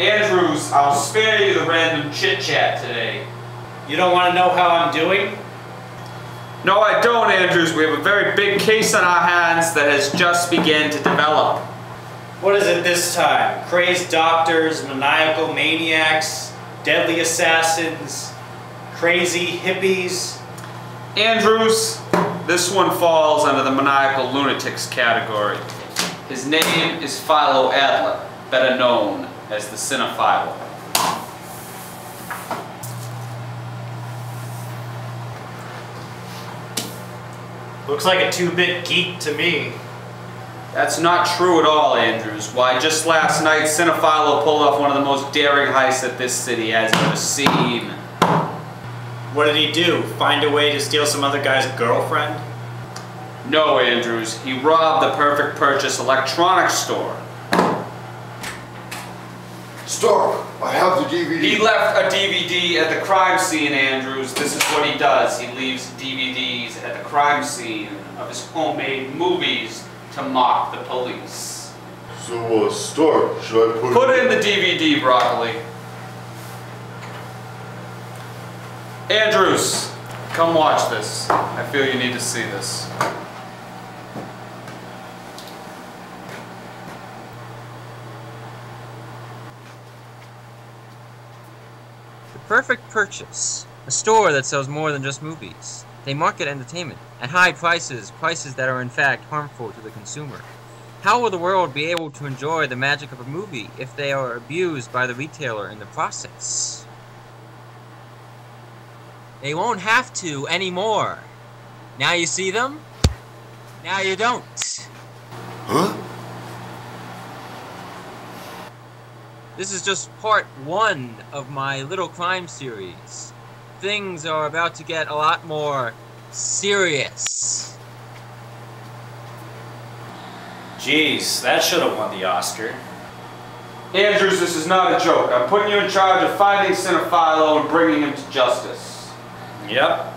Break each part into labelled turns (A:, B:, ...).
A: Andrews, I'll spare you the random chit-chat today.
B: You don't want to know how I'm doing?
A: No, I don't, Andrews. We have a very big case on our hands that has just begun to develop.
B: What is it this time? Crazed doctors, maniacal maniacs, deadly assassins, crazy hippies?
A: Andrews, this one falls under the maniacal lunatics category. His name is Philo Adler, better known as the Cinephilo.
B: Looks like a two-bit geek to me.
A: That's not true at all, Andrews. Why, just last night, Cinephilo pulled off one of the most daring heists that this city has ever seen.
B: What did he do? Find a way to steal some other guy's girlfriend?
A: No, Andrews. He robbed the Perfect Purchase electronics store.
C: Stop! I have the DVD.
A: He left a DVD at the crime scene, Andrews. This is what he does. He leaves DVDs at the crime scene of his homemade movies to mock the police.
C: So, uh, start. Should I put
A: Put in the DVD, Broccoli. Andrews, come watch this. I feel you need to see this.
D: Perfect Purchase, a store that sells more than just movies. They market entertainment at high prices, prices that are in fact harmful to the consumer. How will the world be able to enjoy the magic of a movie if they are abused by the retailer in the process? They won't have to anymore. Now you see them, now you don't.
C: Huh?
D: This is just part one of my little crime series. Things are about to get a lot more serious.
B: Jeez, that should have won the Oscar.
A: Andrews, this is not a joke. I'm putting you in charge of finding Cinephilo and bringing him to justice.
B: Yep.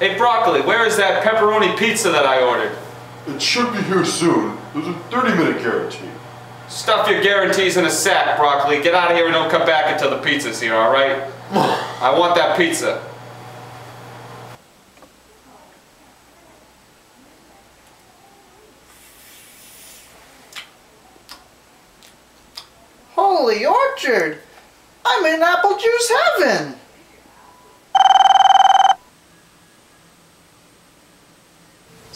A: Hey, Broccoli, where is that pepperoni pizza that I ordered?
C: It should be here soon. There's a 30 minute guarantee.
A: Stuff your guarantees in a sack, Broccoli. Get out of here and don't come back until the pizza's here, alright? I want that pizza.
E: Holy Orchard! I'm in apple juice heaven!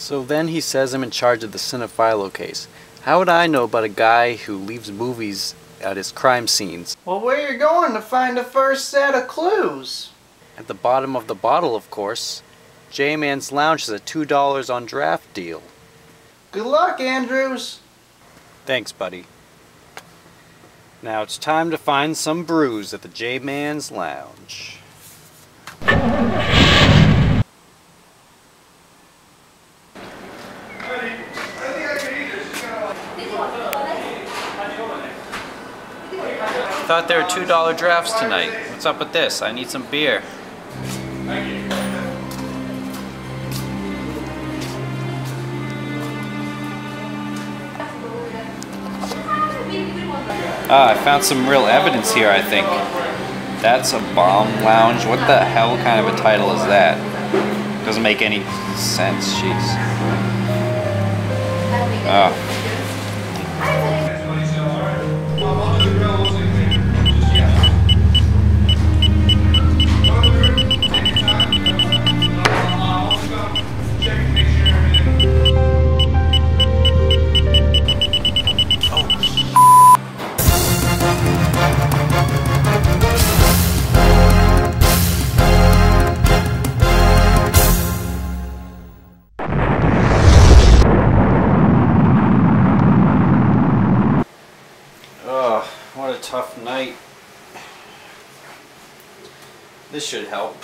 F: So then he says I'm in charge of the Cinephilo case. How would I know about a guy who leaves movies at his crime scenes?
E: Well, where are you going to find the first set of clues?
F: At the bottom of the bottle, of course. J-Man's Lounge is a $2 on draft deal.
E: Good luck, Andrews.
F: Thanks, buddy. Now it's time to find some brews at the J-Man's Lounge. I thought there were $2 drafts tonight. What's up with this? I need some beer. Ah, I found some real evidence here, I think. That's a bomb lounge. What the hell kind of a title is that? Doesn't make any sense, jeez. Oh. Should help.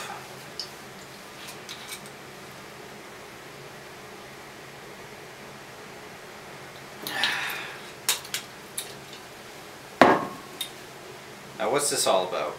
F: Now what's this all about?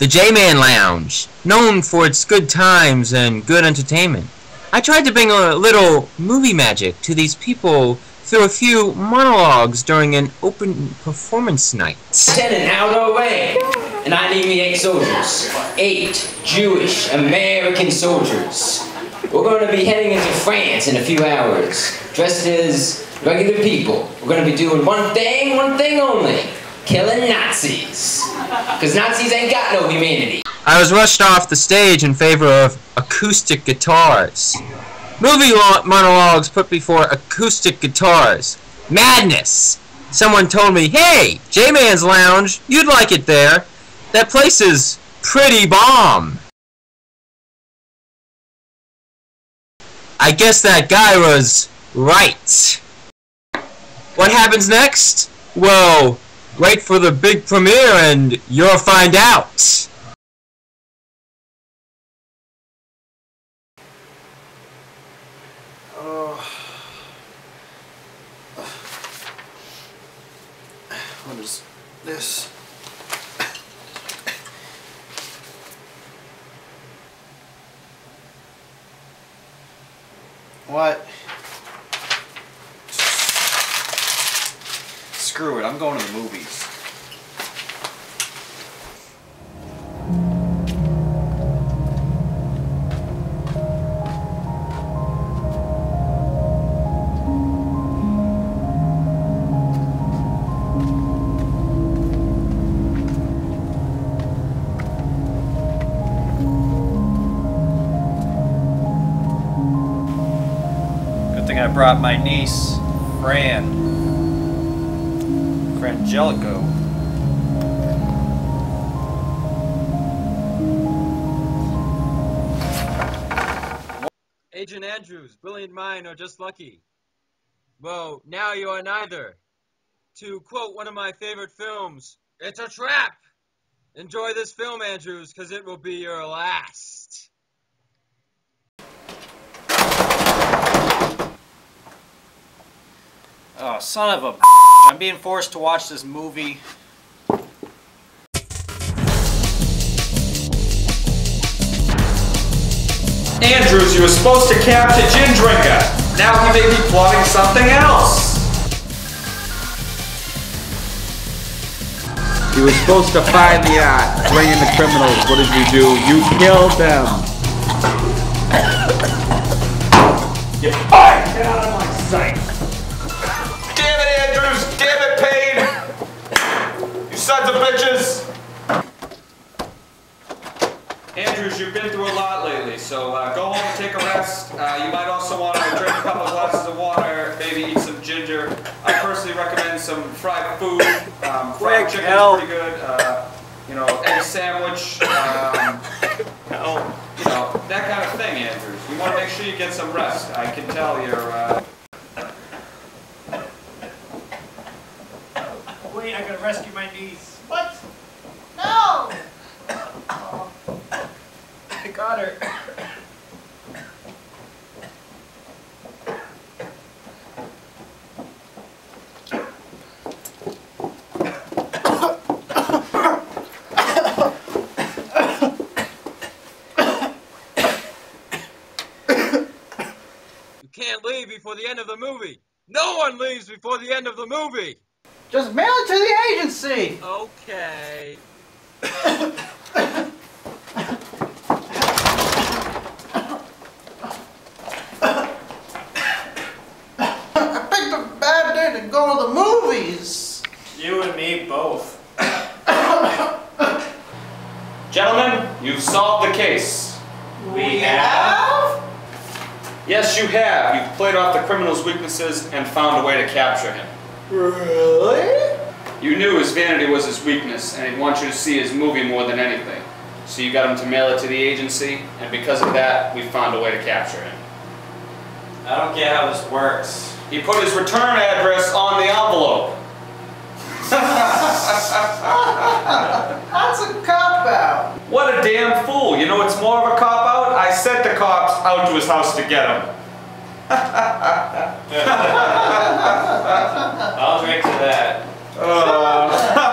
D: The J-Man Lounge, known for its good times and good entertainment. I tried to bring a little movie magic to these people through a few monologues during an open performance night.
G: Lieutenant Aldo Raine, and I need me eight soldiers. Eight Jewish American soldiers. We're going to be heading into France in a few hours, dressed as regular people. We're going to be doing one thing, one thing only. Killing Nazis. Because Nazis ain't got no humanity.
D: I was rushed off the stage in favor of acoustic guitars. Movie monologues put before acoustic guitars. Madness! Someone told me, hey, J-Man's Lounge, you'd like it there. That place is pretty bomb. I guess that guy was right. What happens next? Well, wait for the big premiere and you'll find out. Oh.
E: What is this? What?
B: Screw it, I'm going to the movies. Good thing I brought my niece, Fran. Frangelico.
D: Agent Andrews, brilliant mind or just lucky? Well, now you are neither. To quote one of my favorite films, it's a trap! Enjoy this film, Andrews, because it will be your last.
B: Oh, son of a I'm being forced to watch this movie.
A: Andrews, you were supposed to capture Gin Drinker. Now he may be plotting something else.
H: You were supposed to find the uh, yacht, bring in the criminals. What did you do? You killed them.
A: You're! Get out of my sight! Sons of bitches! Andrews, you've been through a lot lately, so uh, go home and take a rest. Uh, you might also want to drink a couple glasses of water, maybe eat some ginger. I personally recommend some fried food. Um, fried
B: Quick,
A: chicken's
B: help.
A: pretty good. Uh, you know, egg sandwich. Um, you know, that kind of thing, Andrews. You want to make sure you get some rest. I can tell you're,
B: Wait, I gotta rescue my niece.
E: What? No!
B: I got her.
D: You can't leave before the end of the movie. No one leaves before the end of the movie.
E: Just mail it to the agency!
D: Okay.
E: I picked a bad day to go to the movies!
B: You and me both.
A: Gentlemen, you've solved the case.
E: We have?
A: Yes, you have. You've played off the criminal's weaknesses and found a way to capture him.
E: Really?
A: You knew his vanity was his weakness, and he'd want you to see his movie more than anything. So you got him to mail it to the agency, and because of that, we found a way to capture him.
B: I don't get how this works.
A: He put his return address on the envelope.
E: That's a cop out.
A: What a damn fool. You know it's more of a cop out? I sent the cops out to his house to get him.
B: I'll drink to that. Oh.